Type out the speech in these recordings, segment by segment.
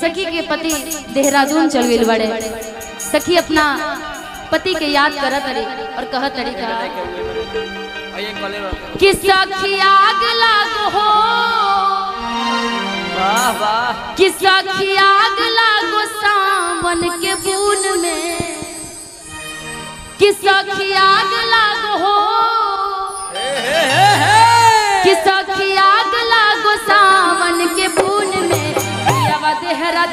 सखी के पति देहरादून चल गई बड़े। सखी अपना पति के याद करत तरी और कहत तरी का। कि सखी आग लागो हो। कि सखी आग लागो सावन के बून में। कि सखी आग लागो हो। कि सखी आग लागो सावन के बून पियावा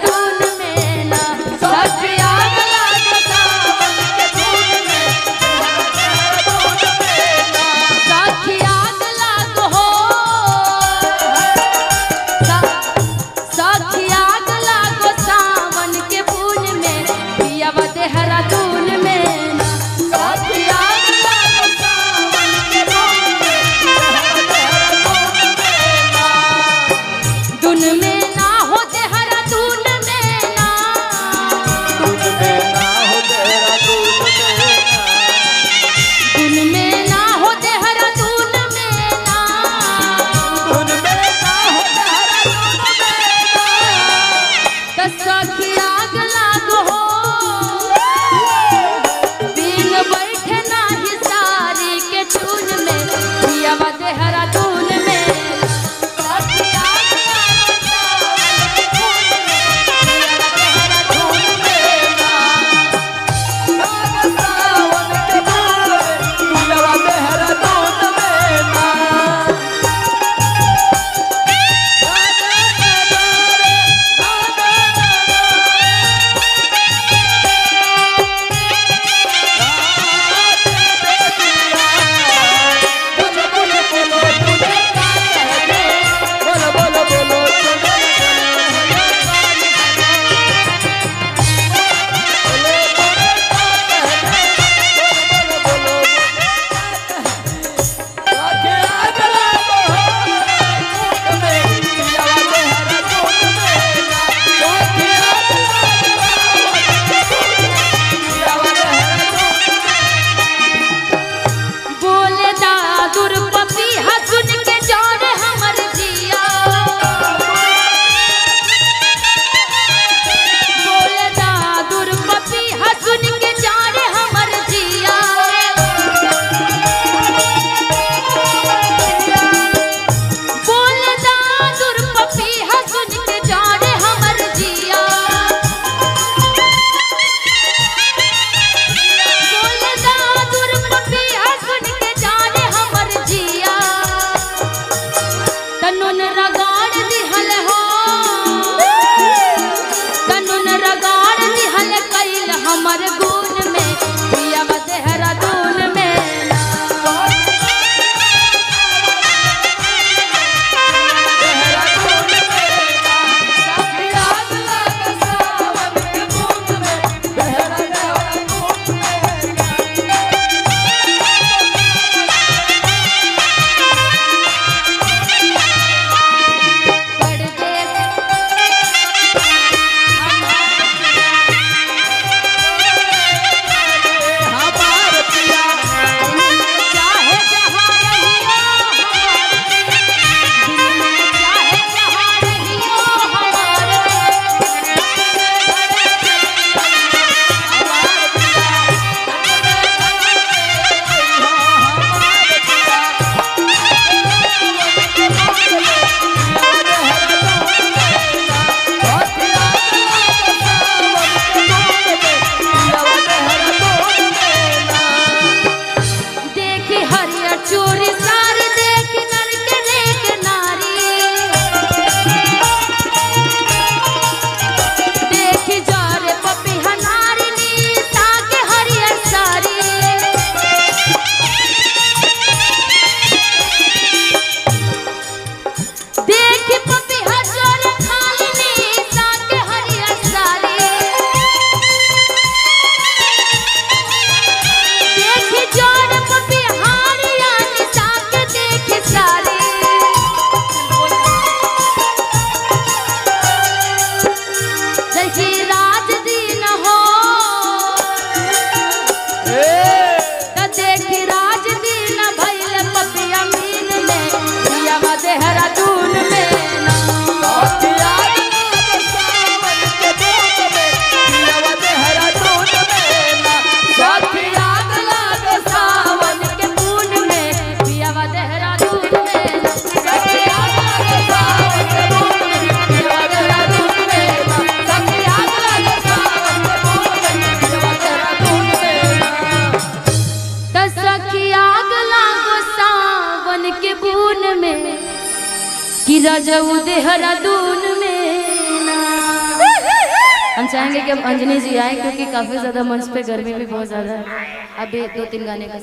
रजऊ देहरादून में हम चाहेंगे कि अब अंजनी जी आए, क्योंकि काफ़ी ज़्यादा मंच पे गर्मी भी बहुत ज़्यादा है। अभी दो तीन गाने का